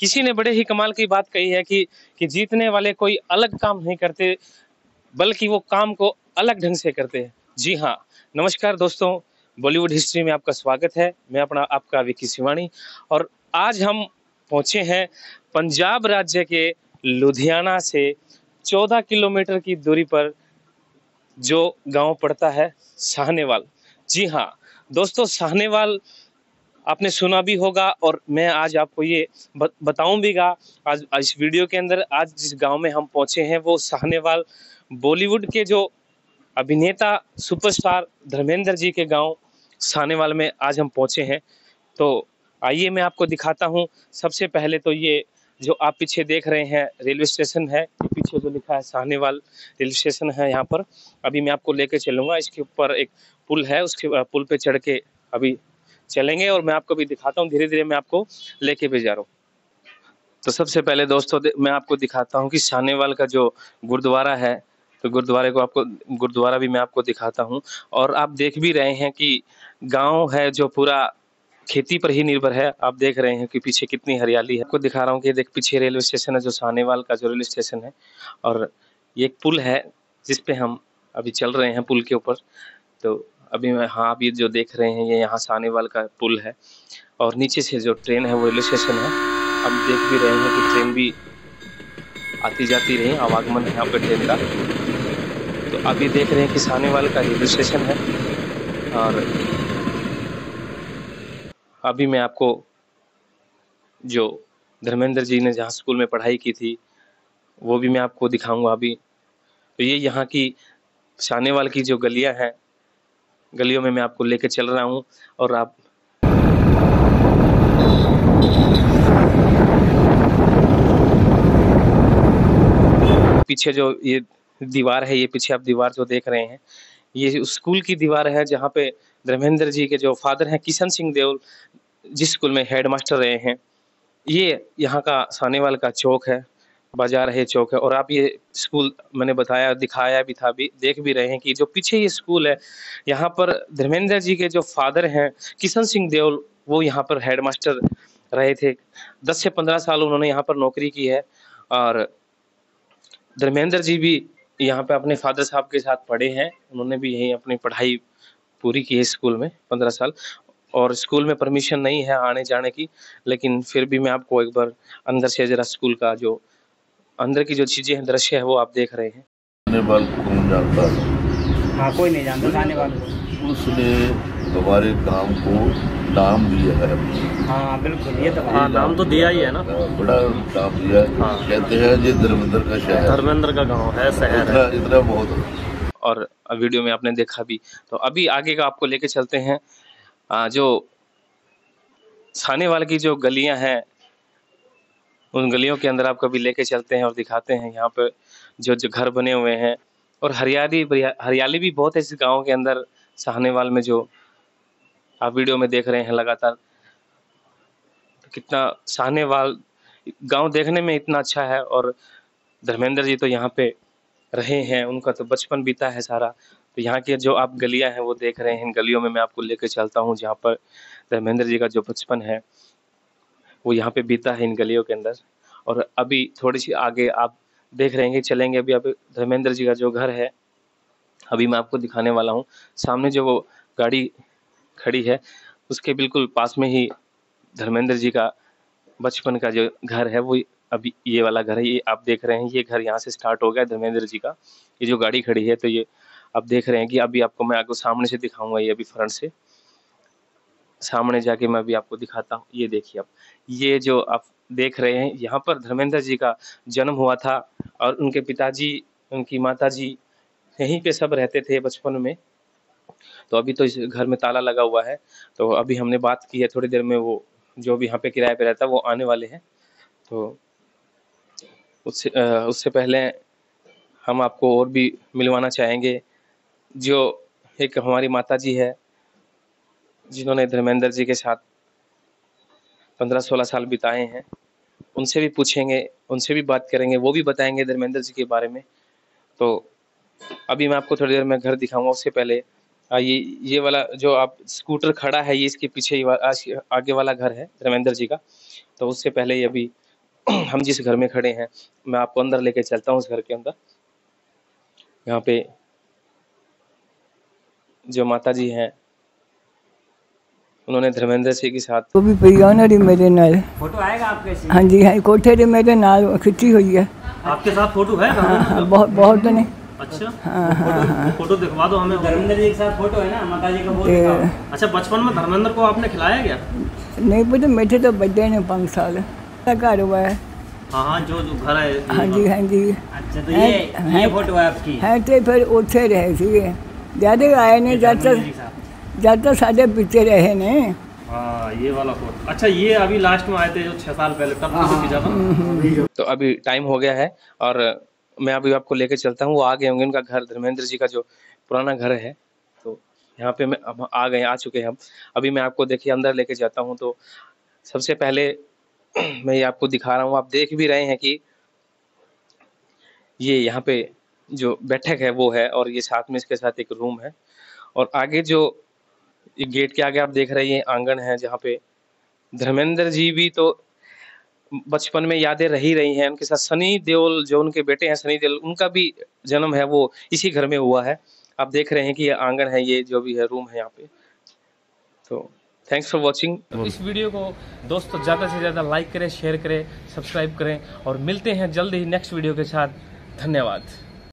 किसी ने बड़े ही कमाल की बात कही है कि कि जीतने वाले कोई अलग काम नहीं करते, बल्कि वो काम को अलग ढंग से करते हैं। जी हाँ नमस्कार दोस्तों, बॉलीवुड हिस्ट्री में आपका स्वागत है। मैं अपना, आपका विकी शिवानी। और आज हम पहुँचे हैं पंजाब राज्य के लुधियाना से 14 किलोमीटर की दूरी पर जो गाँव पड़ता है साहनेवाल। जी हाँ दोस्तों, साहनेवाल आपने सुना भी होगा और मैं आज आपको ये बताऊँ भी आज इस वीडियो के अंदर, आज जिस गाँव में हम पहुँचे हैं, वो साहनेवाल बॉलीवुड के जो अभिनेता, सुपरस्टार धर्मेंद्र जी के गाँव साहनेवाल में आज हम पहुँचे हैं। तो आइए मैं आपको दिखाता हूँ। सबसे पहले तो ये जो आप पीछे देख रहे हैं, रेलवे स्टेशन है। पीछे जो लिखा है, साहनेवाल रेलवे स्टेशन है यहाँ पर। अभी मैं आपको लेके चलूँगा। इसके ऊपर एक पुल है, उसके, पुल पे चढ़ के अभी चलेंगे और मैं आपको भी दिखाता हूँ धीरे धीरे मैं आपको लेके भी जा रहा हूँ। तो सबसे पहले दोस्तों मैं आपको दिखाता हूँ कि सानेवाल का जो गुरुद्वारा है तो गुरुद्वारे को आपको, गुरुद्वारा भी मैं आपको दिखाता हूँ। और आप देख भी रहे हैं कि गाँव है जो पूरा खेती पर ही निर्भर है। आप देख रहे हैं कि पीछे कितनी हरियाली है। आपको दिखा रहा हूँ कि देख, पीछे रेलवे स्टेशन है, जो सानेवाल का जो रेलवे स्टेशन है। और ये एक पुल है जिसपे हम अभी चल रहे हैं पुल के ऊपर। तो अभी मैं हाँ अभी जो देख रहे हैं, ये यहाँ सानेवाल का पुल है। और नीचे से जो ट्रेन है, वो रेलवे स्टेशन है। अब देख भी रहे हैं कि ट्रेन भी आती जाती रही, आवागमन है यहाँ पे ट्रेन का। तो अभी देख रहे हैं कि सानेवाल का रेलवे स्टेशन है। और अभी मैं आपको जो धर्मेंद्र जी ने जहाँ स्कूल में पढ़ाई की थी, वो भी मैं आपको दिखाऊँगा अभी। तो ये यहाँ की सानेवाल की जो गलियाँ हैं गलियों में मैं आपको लेके चल रहा हूँ और आप पीछे जो ये दीवार है, ये पीछे आप दीवार जो देख रहे हैं, ये स्कूल की दीवार है जहाँ पे धर्मेंद्र जी के जो फादर हैं, किशन सिंह देओल जिस स्कूल में हेडमास्टर रहे हैं। ये यहाँ का सानेवाल का चौक है। बाज़ार है, चौक है, और आप ये स्कूल मैंने बताया, दिखाया भी था, भी, देख भी रहे हैं कि जो पीछे ये स्कूल है, यहाँ पर धर्मेंद्र जी के जो फादर हैं, किशन सिंह देओल, वो यहाँ पर हेडमास्टर रहे थे। दस से पंद्रह साल उन्होंने यहाँ पर नौकरी की है, और धर्मेंद्र जी भी यहाँ पे अपने फादर साहब के साथ पढ़े हैं, उन्होंने भी यहीं अपनी पढ़ाई पूरी की है स्कूल में, पंद्रह साल, और स्कूल में परमिशन नहीं है आने जाने की, लेकिन फिर भी मैं आपको एक बार अंदर से जरा स्कूल का जो अंदर की जो चीज़ें हैं दृश्य है वो आप देख रहे हैं। सानेवाल कौन जानता हाँ? कोई नहीं जानता सानेवाल उसने हमारे काम को नाम दिया है। हाँ बिल्कुल ये तो हाँ नाम तो दिया ही है ना। बड़ा नाम दिया हाँ। कहते हैं ये धर्मेंद्र का शहर धर्मेंद्र का गाँव है शहर इतना है। इतना बहुत और वीडियो में आपने देखा भी। तो अभी आगे का आपको लेके चलते हैं। जो सानेवाल की जो गलियाँ हैं उन गलियों के अंदर आप कभी लेके चलते हैं और दिखाते हैं। यहाँ पे जो जो घर बने हुए हैं और हरियाली हरियाली भी बहुत है इस गाँव के अंदर, साहनेवाल में जो आप वीडियो में देख रहे हैं लगातार। कितना साहनेवाल गाँव देखने में इतना अच्छा है और धर्मेंद्र जी तो यहाँ पे रहे हैं, उनका तो बचपन बीता है सारा। तो यहाँ के जो आप गलियाँ हैं वो देख रहे हैं, इन गलियों में मैं आपको लेकर चलता हूँ जहाँ पर धर्मेंद्र जी का जो बचपन है। वो यहाँ पे बीता है इन गलियों के अंदर। और अभी थोड़ी सी आगे आप देख रहे हैं चलेंगे अभी आप, धर्मेंद्र जी का जो घर है, अभी मैं आपको दिखाने वाला हूँ। सामने जो वो गाड़ी खड़ी है, उसके बिल्कुल पास में ही धर्मेंद्र जी का बचपन का जो घर है, वो अभी ये वाला घर है। ये आप देख रहे हैं, ये घर यहाँ से स्टार्ट हो गया धर्मेंद्र जी का। ये जो गाड़ी खड़ी है तो ये आप देख रहे हैं कि अभी आपको मैं आपको सामने से दिखाऊँगा, ये अभी फ्रंट से। सामने जाके मैं अभी आपको दिखाता हूँ। ये देखिए आप, ये जो आप देख रहे हैं, यहाँ पर धर्मेंद्र जी का जन्म हुआ था और उनके पिताजी, उनकी माता जी यहीं पे सब रहते थे बचपन में। तो अभी तो इस घर में ताला लगा हुआ है तो अभी हमने बात की है, थोड़ी देर में वो, जो भी यहाँ पे किराए पे रहता है, वो आने वाले हैं। तो उससे उससे पहले हम आपको और भी मिलवाना चाहेंगे। जो एक हमारी माता जी है जिन्होंने धर्मेंद्र जी के साथ पंद्रह सोलह साल बिताए हैं उनसे भी पूछेंगे उनसे भी बात करेंगे वो भी बताएँगे धर्मेंद्र जी के बारे में। तो अभी मैं आपको थोड़ी देर में घर दिखाऊँगा उससे पहले ये ये वाला जो आप स्कूटर खड़ा है ये इसके पीछे ही वा, आगे वाला घर है धर्मेंद्र जी का। तो उससे पहले ही अभी हम जिस घर में खड़े हैं मैं आपको अंदर लेके चलता हूँ उस घर के अंदर। यहाँ पे जो माता जी हैं उन्होंने धर्मेंद्र सिंह के साथ ਉਹ ਵੀ ਪਈ ਆ ਉਹਨਾਂ ਦੀ ਮੇਰੇ ਨਾਲ फोटो आएगा आपके इसमें? ਹਾਂਜੀ ਹਾਂ ਕੋਠੇ ਦੇ ਮੇਰੇ ਨਾਲ ਖਿੱਚੀ ਹੋਈ ਹੈ आपके साथ फोटो है ਹਾਂ, ਬਹੁਤ ਬਹੁਤ ਨੇ अच्छा फोटो फोटो दिखवा दो हमें धर्मेंद्र जी के साथ फोटो है ना माता जी का वो ਤੇ दिखाओ अच्छा बचपन में धर्मेंद्र को आपने खिलाया क्या ਨਹੀਂ ਪੁੱਤ ਮੇਥੇ ਤਾਂ ਵੱਡੇ ਨੇ 5 ਸਾਲ ਦਾ ਘਰ ਵਾ ਹੈ हाँ हाँ जो जो घर है ਹਾਂਜੀ ਹਾਂਜੀ अच्छा तो ये है- ये फोटो है आपकी ਹੈ ਤੇ ਫਿਰ ਉੱਥੇ ਰਹੇ ਸੀਗੇ ਜਦ ਆਏ ਨੇ ਜਦ ज़्यादा साधे पीछे रहे ने। आ, ये वाला कोट अच्छा ये अभी लास्ट में आए थे जो छह साल पहले तब तो हाँ। खींचा था हम्म, हम्म, हम्म। तो अभी टाइम हो गया है और मैं अभी आपको लेके चलता हूँ वो आ गए होंगे उनका घर धर्मेंद्र जी का जो पुराना घर है। तो यहाँ पे मैं अब आ गए आ चुके हैं हम। अभी मैं आपको देखिए अंदर लेके जाता हूँ तो सबसे पहले मैं ये आपको दिखा रहा हूँ आप देख भी रहे हैं कि ये यहाँ पे जो बैठक है वो है और ये साथ में इसके साथ एक रूम है। और आगे जो ये गेट के आगे आप देख रहे हैं आँगन है जहाँ पे। धर्मेंद्र जी भी तो बचपन में यादें रही रही हैं। उनके साथ सनी देओल जो उनके बेटे हैं, सनी देओल, उनका भी जन्म है, वो इसी घर में हुआ है। आप देख रहे हैं कि ये आँगन है, ये जो भी है, रूम है यहाँ पे। तो थैंक्स फॉर वॉचिंग इस वीडियो को दोस्तों ज़्यादा से ज़्यादा लाइक करें शेयर करें सब्सक्राइब करें और मिलते हैं जल्द ही नेक्स्ट वीडियो के साथ। धन्यवाद।